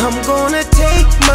I'm gonna take my